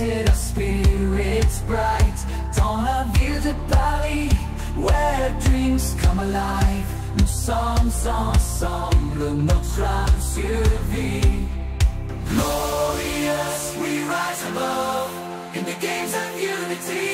lifted our spirits bright. Dawn of you the valley where dreams come alive. Nous sommes ensemble, notre âme survit Glorious, we rise above In the games of unity.